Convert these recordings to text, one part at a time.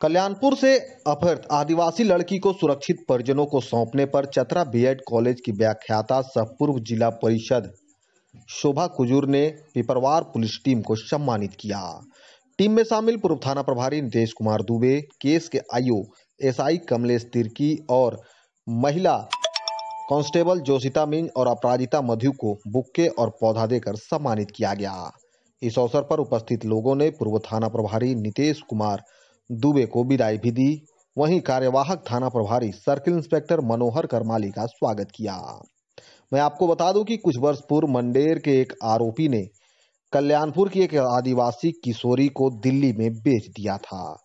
कल्याणपुर से अपहृत आदिवासी लड़की को सुरक्षित परिजनों को सौंपने पर चतरा बीएड कॉलेज की व्याख्याता सह पूर्व जिला परिषद शोभा कुजूर ने पिपरवार पुलिस टीम को सम्मानित किया। टीम में शामिल पूर्व थाना प्रभारी नितेश कुमार दुबे, केस के आईओ एसआई कमलेश तिर्की और महिला कांस्टेबल जोशिता मिंग और अपराजिता मधु को बुक्के और पौधा देकर सम्मानित किया गया। इस अवसर पर उपस्थित लोगों ने पूर्व थाना प्रभारी नितेश कुमार दुबे को विदाई भी दी। वहीं कार्यवाहक थाना प्रभारी सर्किल इंस्पेक्टर मनोहर करमाली का स्वागत किया। मैं आपको बता दूँ कि कुछ वर्ष पूर्व मंडेर के एक आरोपी ने कल्याणपुर की एक आदिवासी किशोरी को दिल्ली में बेच दिया था।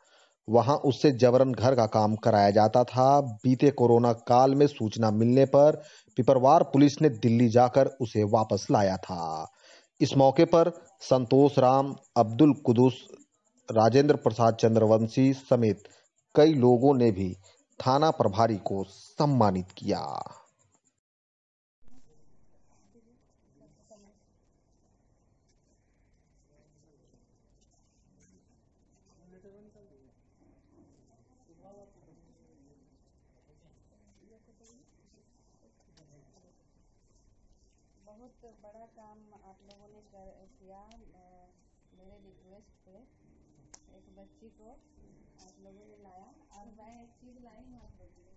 वहाँ उससे जबरन घर का काम कराया जाता था। बीते कोरोना काल में सूचना मिलने पर पिपरवार पुलिस ने दिल्ली जाकर उसे वापस लाया था। इस मौके पर संतोष राम, अब्दुल कुदुस राजेंद्र प्रसाद चंद्रवंशी समेत कई लोगों ने भी थाना प्रभारी को सम्मानित किया। बहुत बड़ा काम आप लोगों ने कर, किया मेरे रिक्वेस्ट पे। एक को आप लोगों ने लाया। और मैं एक चीज़ लाई हूँ आप लोगों को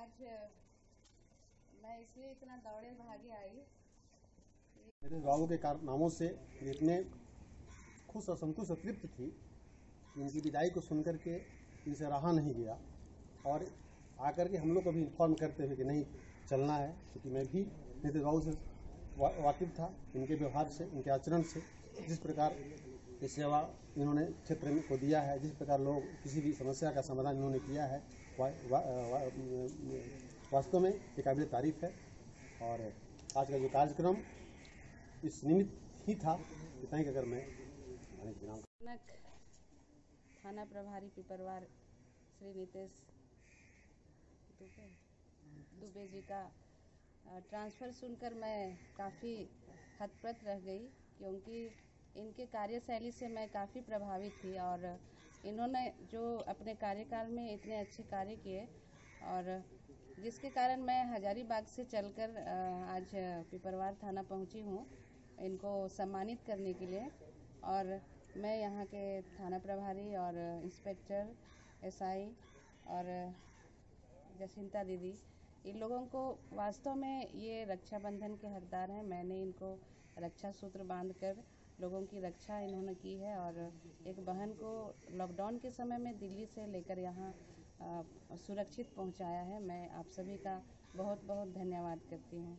आज मैं इसलिए इतना दौड़े भागे आई। मेरे बाबू के कारनामों से इतने खुश और संतुष्ट तृप्त थी। इनकी विदाई को सुनकर के इनसे रहा नहीं गया और आकर के हम लोग को भी इन्फॉर्म करते हुए कि नहीं चलना है क्योंकि मैं भी नितिन बाबू से वा, वाकिफ था इनके व्यवहार से इनके आचरण से। जिस प्रकार ये सेवा इन्होंने क्षेत्र में को दिया है जिस प्रकार लोग किसी भी समस्या का समाधान इन्होंने किया है वा, वा, वा, वास्तव में ये काबिल तारीफ़ है। और आज का जो कार्यक्रम इस निमित्त ही था इतना ही अगर मैं थाना प्रभारी पिपरवार, श्री नितेश दुबे दुबे जी का ट्रांसफ़र सुनकर मैं काफ़ी हतप्रत रह गई, क्योंकि इनके कार्यशैली से मैं काफ़ी प्रभावित थी। और इन्होंने जो अपने कार्यकाल में इतने अच्छे कार्य किए और जिसके कारण मैं हजारीबाग से चलकर आज पिपरवार थाना पहुँची हूँ, इनको सम्मानित करने के लिए। और मैं यहाँ के थाना प्रभारी और इंस्पेक्टर, एसआई और जसिंता दीदी, इन लोगों को वास्तव में ये रक्षाबंधन के हकदार हैं। मैंने इनको रक्षा सूत्र बांधकर लोगों की रक्षा इन्होंने की है। और एक बहन को लॉकडाउन के समय में दिल्ली से लेकर यहाँ सुरक्षित पहुँचाया है। मैं आप सभी का बहुत बहुत धन्यवाद करती हूँ।